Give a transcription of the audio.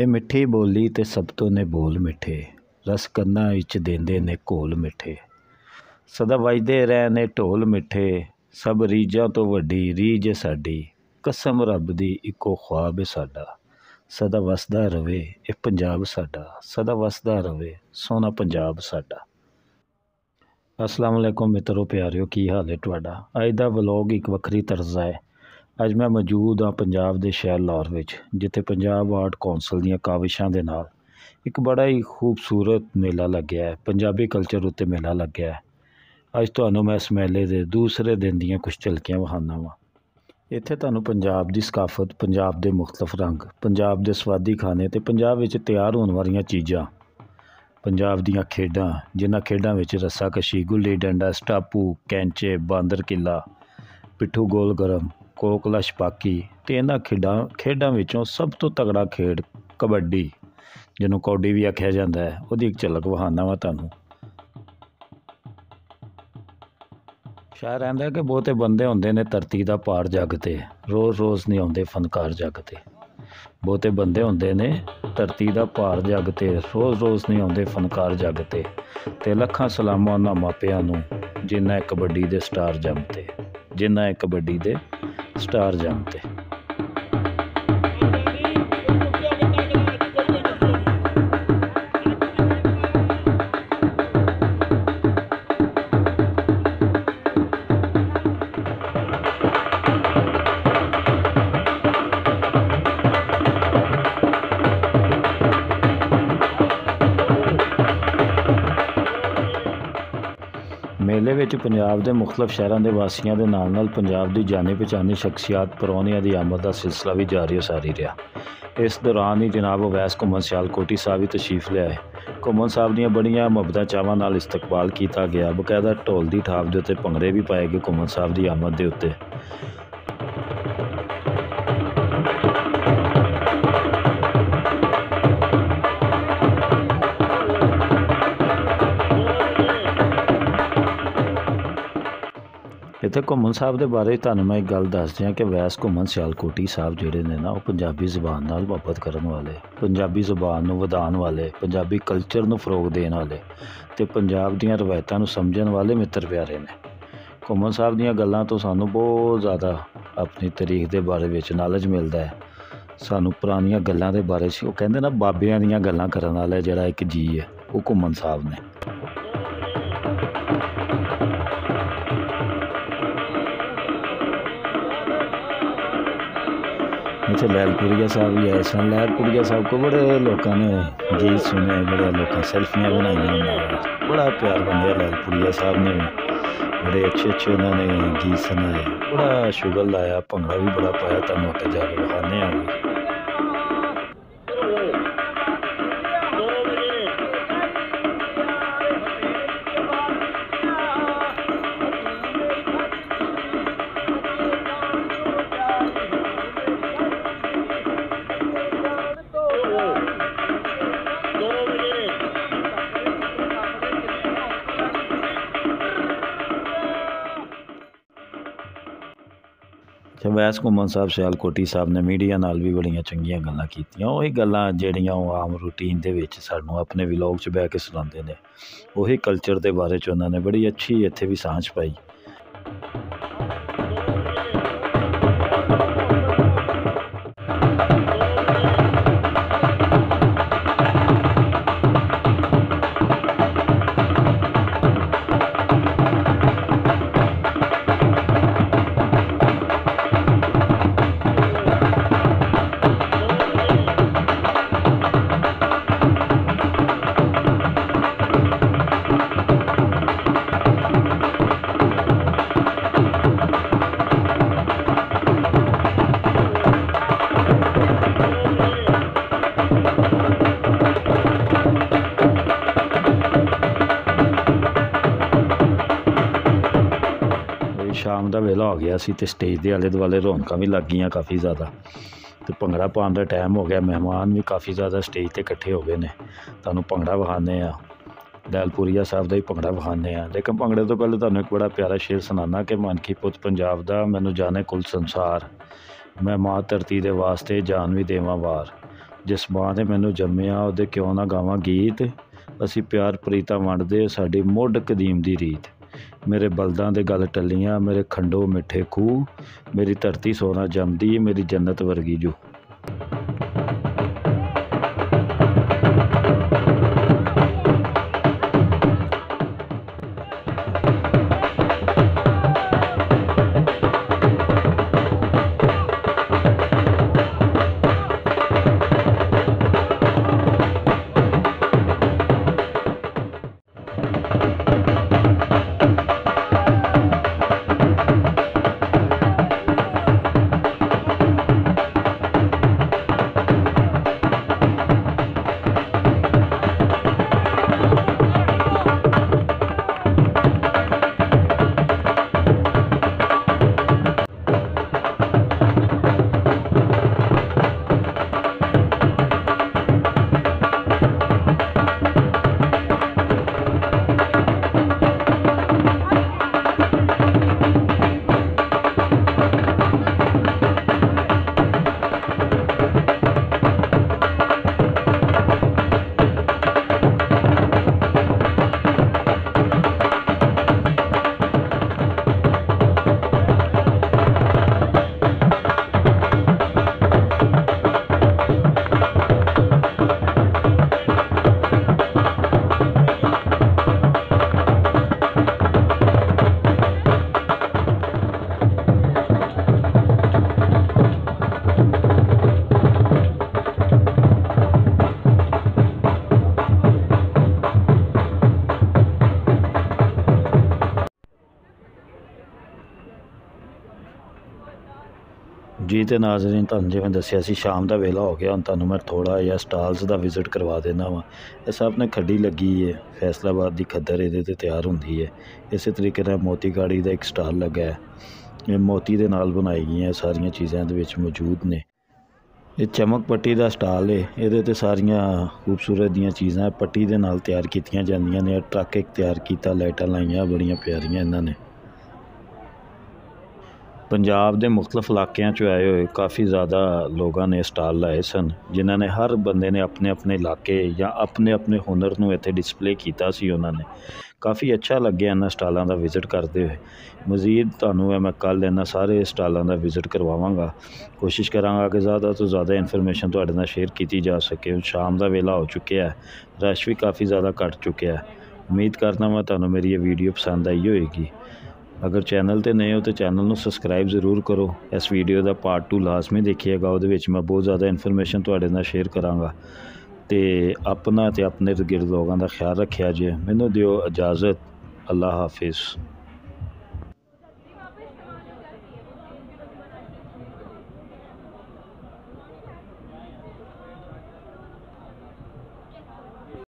ਇਹ ਮਿੱਠੀ ਬੋਲੀ ਤੇ ਸਭ ਤੋਂ ਨੇ ਬੋਲ ਮਿੱਠੇ। ਰਸ ਕੰਨਾਂ ਵਿੱਚ ਦਿੰਦੇ ਨੇ ਘੋਲ ਮਿੱਠੇ। ਸਦਾ ਵੱਜਦੇ ਰਹਿ ਨੇ ਢੋਲ ਮਿੱਠੇ। ਸਭ ਰੀਝਾਂ ਤੋਂ ਵੱਡੀ ਰੀਝ ਸਾਡੀ। ਕਸਮ ਰੱਬ ਦੀ ਇੱਕੋ ਖੁਆਬ ਹੈ ਸਾਡਾ। ਸਦਾ ਵਸਦਾ ਰਵੇ ਇਹ ਪੰਜਾਬ ਸਾਡਾ। ਸਦਾ ਵਸਦਾ ਰਵੇ ਸੋਹਣਾ ਪੰਜਾਬ ਸਾਡਾ। ਅਸਲਾਮ ਅਲੈਕੁਮ ਮਿੱਤਰੋ, ਪਿਆਰਿਓ, ਕੀ ਹਾਲ ਹੈ ਤੁਹਾਡਾ? ਅੱਜ ਦਾ ਵਲੌਗ ਇੱਕ ਵੱਖਰੀ ਤਰਜ਼ ਹੈ। ਅੱਜ ਮੈਂ ਮੌਜੂਦ ਹਾਂ ਪੰਜਾਬ ਦੇ ਸ਼ਹਿਰ ਲਾਹੌਰ ਵਿੱਚ, ਜਿੱਥੇ ਪੰਜਾਬ ਆਰਟ ਕੌਂਸਲ ਦੀਆਂ ਕਾਵਿਸ਼ਾਂ ਦੇ ਨਾਲ ਇੱਕ ਬੜਾ ਹੀ ਖੂਬਸੂਰਤ ਮੇਲਾ ਲੱਗਿਆ ਹੈ, ਪੰਜਾਬੀ ਕਲਚਰ ਉੱਤੇ ਮੇਲਾ ਲੱਗਿਆ ਹੈ। ਅੱਜ ਤੁਹਾਨੂੰ ਮੈਂ ਇਸ ਮੇਲੇ ਦੇ ਦੂਸਰੇ ਦਿਨ ਦੀਆਂ ਕੁਝ ਝਲਕੀਆਂ ਵਿਖਾਉਂਦਾ ਵਾਂ। ਇੱਥੇ ਤੁਹਾਨੂੰ ਪੰਜਾਬ ਦੀ ਸਕਾਫਤ, ਪੰਜਾਬ ਦੇ ਮੁxtਲਫ ਰੰਗ, ਪੰਜਾਬ ਦੇ ਸਵਾਦੀ ਖਾਣੇ ਤੇ ਪੰਜਾਬ ਵਿੱਚ ਤਿਆਰ ਹੋਣ ਵਾਲੀਆਂ ਚੀਜ਼ਾਂ, ਪੰਜਾਬ ਦੀਆਂ ਖੇਡਾਂ, ਜਿਨ੍ਹਾਂ ਖੇਡਾਂ ਵਿੱਚ ਰੱਸਾਕਸ਼ੀ, ਗੁੱਲੀ ਡੰਡਾ, ਸਟਾਪੂ, ਕੈਂਚੇ, ਬਾਂਦਰ ਕਿੱਲਾ, ਪਿੱਠੂ ਗੋਲ ਗਰਮ ਕੋਕਲਾ ਛਪਾਕੀ ਅਤੇ ਇਹਨਾਂ ਖੇਡਾਂ ਖੇਡਾਂ ਵਿੱਚੋਂ ਸਭ ਤੋਂ ਤਗੜਾ ਖੇਡ ਕਬੱਡੀ, ਜਿਹਨੂੰ ਕੌਡੀ ਵੀ ਆਖਿਆ ਜਾਂਦਾ ਹੈ, ਉਹਦੀ ਇੱਕ ਝਲਕ ਵਹਾਨਾ ਵਾ ਤੁਹਾਨੂੰ। ਸ਼ਾਇਰ ਕਹਿੰਦਾ ਕਿ ਬਹੁਤੇ ਬੰਦੇ ਹੁੰਦੇ ਨੇ ਧਰਤੀ ਦਾ ਪਾਰ ਜੱਗ ਤੇ, ਰੋਜ਼ ਰੋਜ਼ ਨਹੀਂ ਆਉਂਦੇ ਫਨਕਾਰ ਜੱਗ ਤੇ। ਬਹੁਤੇ ਬੰਦੇ ਹੁੰਦੇ ਨੇ ਧਰਤੀ ਦਾ ਭਾਰ ਜੱਗ ਤੇ, ਰੋਜ਼ ਰੋਜ਼ ਨਹੀਂ ਆਉਂਦੇ ਫਨਕਾਰ ਜੱਗ ਤੇ ਤੇ ਲੱਖਾਂ ਸਲਾਮਾਂ ਉਹਨਾਂ ਮਾਪਿਆਂ ਨੂੰ, ਜਿਨ੍ਹਾਂ ਕਬੱਡੀ ਦੇ ਸਟਾਰ ਜੰਮ ਤੇ। ਜਿਨ੍ਹਾਂ ਇਹ ਕਬੱਡੀ ਦੇ ਸਟਾਰ ਜੰਮ ਤੇ। ਮੇਲੇ ਵਿੱਚ ਪੰਜਾਬ ਦੇ ਮੁxtਲਫ ਸ਼ਹਿਰਾਂ ਦੇ ਵਾਸੀਆਂ ਦੇ ਨਾਲ ਨਾਲ ਪੰਜਾਬ ਦੀ ਜਾਣੀ ਪਛਾਣੀ ਸ਼ਖਸੀਅਤ ਪਰੌਣਿਆਂ ਦੀ ਆਮਦ ਦਾ ਸਿਲਸਿਲਾ ਵੀ ਜਾਰੀ ਉਸਾਰੀ ਰਿਹਾ। ਇਸ ਦੌਰਾਨ ਹੀ ਜਨਾਬ ਅਵੈਸ ਘੁੰਮਣ ਸਿਆਲਕੋਟੀ ਸਾਹਿਬ ਵੀ ਤਸ਼ਰੀਫ ਲਿਆਏ। ਘੁੰਮਣ ਸਾਹਿਬ ਦੀਆਂ ਬੜੀਆਂ ਮੁਹੱਬਤਾਂ ਚਾਵਾਂ ਨਾਲ ਇਸਤਕਬਾਲ ਕੀਤਾ ਗਿਆ। ਬਕਾਇਦਾ ਢੋਲ ਦੀ ਠਾਪ ਦੇ ਉੱਤੇ ਭੰਗੜੇ ਵੀ ਪਾਏ ਗਏ ਘੁੰਮਣ ਸਾਹਿਬ ਦੀ ਆਮਦ ਦੇ ਉੱਤੇ। ਇੱਥੇ ਘੁੰਮਣ ਸਾਹਿਬ ਦੇ ਬਾਰੇ ਤੁਹਾਨੂੰ ਮੈਂ ਇੱਕ ਗੱਲ ਦੱਸ ਦਿਆਂ ਕਿ ਵੈਸ ਘੁੰਮਣ ਸਿਆਲਕੋਟੀ ਸਾਹਿਬ ਜਿਹੜੇ ਨੇ ਨਾ, ਉਹ ਪੰਜਾਬੀ ਜ਼ੁਬਾਨ ਨਾਲ ਮੁਹੱਬਤ ਕਰਨ ਵਾਲੇ, ਪੰਜਾਬੀ ਜ਼ੁਬਾਨ ਨੂੰ ਵਧਾਉਣ ਵਾਲੇ, ਪੰਜਾਬੀ ਕਲਚਰ ਨੂੰ ਫਰੋਗ ਦੇਣ ਵਾਲੇ ਤੇ ਪੰਜਾਬ ਦੀਆਂ ਰਵਾਇਤਾਂ ਨੂੰ ਸਮਝਣ ਵਾਲੇ ਮਿੱਤਰ ਪਿਆਰੇ ਨੇ। ਘੁੰਮਣ ਸਾਹਿਬ ਦੀਆਂ ਗੱਲਾਂ ਤੋਂ ਸਾਨੂੰ ਬਹੁਤ ਜ਼ਿਆਦਾ ਆਪਣੀ ਤਾਰੀਖ ਦੇ ਬਾਰੇ ਵਿੱਚ ਨੌਲੇਜ ਮਿਲਦਾ ਹੈ। ਸਾਨੂੰ ਪੁਰਾਣੀਆਂ ਗੱਲਾਂ ਦੇ ਬਾਰੇ ਉਹ ਕਹਿੰਦੇ ਨਾ ਬਾਬਿਆਂ ਦੀਆਂ ਗੱਲਾਂ ਕਰਨ ਵਾਲਾ ਜਿਹੜਾ ਇੱਕ ਜੀ ਹੈ, ਉਹ ਘੁੰਮਣ ਸਾਹਿਬ ਨੇ। ਇੱਥੇ ਲੈਲਪੁਰੀਆ ਸਾਹਿਬ ਵੀ ਆਏ ਸਨ। ਲੈਲਪੁਰੀਆ ਸਾਹਿਬ ਕੋ ਬੜੇ ਲੋਕਾਂ ਨੇ ਗੀਤ ਸੁਨੇ ਬੜੇ ਲੋਕਾਂ ਸੈਲਫੀਆਂ ਬਣਾਈਆਂ ਉਹਨਾਂ ਨਾਲ ਬੜਾ ਪਿਆਰ ਬਣਿਆ ਲੈਲਪੁਰੀਆ ਸਾਹਿਬ ਨੇ ਬੜੇ ਅੱਛੇ ਅੱਛੇ ਉਹਨਾਂ ਨੇ ਗੀਤ ਸੁਣਾਏ। ਬੜਾ ਸ਼ੁਗਲ ਲਾਇਆ, ਭੰਗੜਾ ਵੀ ਬੜਾ ਪਾਇਆ, ਤੁਹਾਨੂੰ ਅੱਗੇ ਜਾ ਕੇ ਵਿਖਾਣੇ ਆ ਵੀ ਵੈਸ ਘੁੰਮਣ ਸਾਹਿਬ, ਸਿਆਲਕੋਟੀ ਸਾਹਿਬ ਨੇ ਮੀਡੀਆ ਨਾਲ ਵੀ ਬੜੀਆਂ ਚੰਗੀਆਂ ਗੱਲਾਂ ਕੀਤੀਆਂ। ਉਹੀ ਗੱਲਾਂ ਜਿਹੜੀਆਂ ਉਹ ਆਮ ਰੂਟੀਨ ਦੇ ਵਿੱਚ ਸਾਨੂੰ ਆਪਣੇ ਵਲੌਗ 'ਚ ਬਹਿ ਕੇ ਸੁਣਾਉਂਦੇ ਨੇ। ਉਹੀ ਕਲਚਰ ਦੇ ਬਾਰੇ 'ਚ ਉਹਨਾਂ ਨੇ ਬੜੀ ਅੱਛੀ ਇੱਥੇ ਵੀ ਸਾਂਝ ਪਾਈ। ਸ਼ਾਮ ਦਾ ਵੇਲਾ ਹੋ ਗਿਆ ਸੀ ਤੇ ਸਟੇਜ ਦੇ ਆਲੇ ਦੁਆਲੇ ਰੌਣਕਾਂ ਵੀ ਲੱਗ ਗਈਆਂ ਕਾਫੀ ਜ਼ਿਆਦਾ। ਤੇ ਭੰਗੜਾ ਪਾਉਣ ਦਾ ਟਾਈਮ ਹੋ ਗਿਆ, ਮਹਿਮਾਨ ਵੀ ਕਾਫੀ ਜ਼ਿਆਦਾ ਸਟੇਜ ਤੇ ਇਕੱਠੇ ਹੋ ਗਏ ਨੇ। ਤੁਹਾਨੂੰ ਭੰਗੜਾ ਵਿਖਾਉਂਦੇ ਆ ਦੈਲਪੁਰੀਆ ਸਾਹਿਬ ਦਾ ਹੀ ਭੰਗੜਾ ਵਿਖਾਉਂਦੇ ਆ ਲੇਕਿਨ ਭੰਗੜੇ ਤੋਂ ਪਹਿਲੇ ਤੁਹਾਨੂੰ ਇੱਕ ਬੜਾ ਪਿਆਰਾ ਸ਼ੇਰ ਸੁਣਾਉਣਾ ਕਿ ਮਨ ਪੁੱਤ ਪੰਜਾਬ ਦਾ, ਮੈਨੂੰ ਜਾਣੇ ਕੁਲ ਸੰਸਾਰ। ਮੈਂ ਮਾਂ ਧਰਤੀ ਦੇ ਵਾਸਤੇ ਜਾਨ ਵੀ ਦੇਵਾਂ ਵਾਰ। ਜਿਸ ਮਾਂ ਨੇ ਮੈਨੂੰ ਜੰਮਿਆ, ਉਹਦੇ ਕਿਉਂ ਨਾ ਗਾਵਾਂ ਗੀਤ। ਅਸੀਂ ਪਿਆਰ ਪ੍ਰੀਤਾ ਵੰਡਦੇ ਸਾਡੀ ਮੁੱਢ ਕਦੀਮ ਦੀ ਰੀਤ। ਮੇਰੇ ਬਲਦਾਂ ਦੇ ਗਲ ਟੱਲੀਆਂ, ਮੇਰੇ ਖੰਡੋ ਮਿੱਠੇ ਖੂਹ, ਮੇਰੀ ਧਰਤੀ ਸੋਨਾ ਜੰਮਦੀ, ਮੇਰੀ ਜੰਨਤ ਵਰਗੀ ਜੋ ਜੀ ਤੇ ਨਾਜ਼ਰੀਨ ਤੁਹਾਨੂੰ ਜਿਵੇਂ ਦੱਸਿਆ ਸੀ, ਸ਼ਾਮ ਦਾ ਵੇਲਾ ਹੋ ਗਿਆ, ਹੁਣ ਤੁਹਾਨੂੰ ਮੈਂ ਥੋੜਾ ਜਿਹਾ ਸਟਾਲਸ ਦਾ ਵਿਜ਼ਿਟ ਕਰਵਾ ਦੇਣਾ ਵਾ। ਇਹ ਸਭ ਨੇ ਖੱਡੀ ਲੱਗੀ ਹੈ ਫੈਸਲਾਬਾਦ ਦੀ ਖੱਦਰ ਇਹਦੇ ਤੇ ਤਿਆਰ ਹੁੰਦੀ ਹੈ ਇਸੇ ਤਰੀਕੇ ਨਾਲ ਮੋਤੀ ਗਾੜੀ ਦਾ ਇੱਕ ਸਟਾਲ ਲੱਗਾ ਹੈ। ਇਹ ਮੋਤੀ ਦੇ ਨਾਲ ਬਣਾਈ ਗਈਆਂ ਸਾਰੀਆਂ ਚੀਜ਼ਾਂ ਦੇ ਵਿੱਚ ਮੌਜੂਦ ਨੇ। ਇਹ ਚਮਕ ਪੱਟੀ ਦਾ ਸਟਾਲ ਏ, ਇਹਦੇ ਤੇ ਸਾਰੀਆਂ ਖੂਬਸੂਰਤ ਦੀਆਂ ਚੀਜ਼ਾਂ ਪੱਟੀ ਦੇ ਨਾਲ ਤਿਆਰ ਕੀਤੀਆਂ ਜਾਂਦੀਆਂ ਨੇ। ਟਰੱਕ ਇੱਕ ਤਿਆਰ ਕੀਤਾ, ਲਾਈਟਾਂ ਲਾਈਆਂ, ਬੜੀਆਂ ਪਿਆਰੀਆਂ ਇਹਨਾਂ ਨੇ। ਪੰਜਾਬ ਦੇ ਮੁxtਲਫ ਇਲਾਕਿਆਂ 'ਚੋਂ ਆਏ ਹੋਏ ਕਾਫੀ ਜ਼ਿਆਦਾ ਲੋਕਾਂ ਨੇ ਸਟਾਲ ਲਾਏ ਸਨ, ਜਿਨ੍ਹਾਂ ਨੇ ਹਰ ਬੰਦੇ ਨੇ ਆਪਣੇ ਆਪਣੇ ਇਲਾਕੇ ਜਾਂ ਆਪਣੇ ਆਪਣੇ ਹੁਨਰ ਨੂੰ ਇੱਥੇ ਡਿਸਪਲੇ ਕੀਤਾ ਸੀ ਉਹਨਾਂ ਨੇ। ਕਾਫੀ ਅੱਛਾ ਲੱਗਿਆ ਇਹਨਾਂ ਸਟਾਲਾਂ ਦਾ ਵਿਜ਼ਿਟ ਕਰਦੇ ਹੋਏ। ਮਜ਼ੀਦ ਤੁਹਾਨੂੰ ਮੈਂ ਕੱਲ੍ਹ ਇਹਨਾਂ ਸਾਰੇ ਸਟਾਲਾਂ ਦਾ ਵਿਜ਼ਿਟ ਕਰਵਾਵਾਂਗਾ। ਕੋਸ਼ਿਸ਼ ਕਰਾਂਗਾ ਕਿ ਜ਼ਿਆਦਾ ਤੋਂ ਜ਼ਿਆਦਾ ਇਨਫੋਰਮੇਸ਼ਨ ਤੁਹਾਡੇ ਨਾਲ ਸ਼ੇਅਰ ਕੀਤੀ ਜਾ ਸਕੇ। ਸ਼ਾਮ ਦਾ ਵੇਲਾ ਹੋ ਚੁੱਕਿਆ ਹੈ, ਰਸ਼ ਵੀ ਕਾਫੀ ਜ਼ਿਆਦਾ ਘਟ ਚੁੱਕਿਆ ਹੈ। ਉਮੀਦ ਕਰਦਾ ਮੈਂ ਤੁਹਾਨੂੰ ਮੇਰੀ ਇਹ ਵੀਡੀਓ ਪਸੰਦ ਆਈ ਹੋਏਗੀ। ਅਗਰ ਚੈਨਲ ਤੇ ਨਏ ਹੋ ਤਾਂ ਚੈਨਲ ਨੂੰ ਸਬਸਕ੍ਰਾਈਬ ਜ਼ਰੂਰ ਕਰੋ। ਇਸ ਵੀਡੀਓ ਦਾ ਪਾਰਟ 2 ਲਾਜ਼ਮੀ ਦੇਖੀਏਗਾ ਉਹਦੇ ਵਿੱਚ ਮੈਂ ਬਹੁਤ ਜ਼ਿਆਦਾ ਇਨਫੋਰਮੇਸ਼ਨ ਤੁਹਾਡੇ ਨਾਲ ਸ਼ੇਅਰ ਕਰਾਂਗਾ। ਤੇ ਆਪਣਾ ਤੇ ਆਪਣੇ ਇਰਦ ਗਿਰਦ ਲੋਕਾਂ ਦਾ ਖਿਆਲ ਰੱਖਿਆ ਜੇ। ਮੈਨੂੰ ਦਿਓ ਇਜਾਜ਼ਤ। ਅੱਲਾ ਹਾਫਿਜ਼।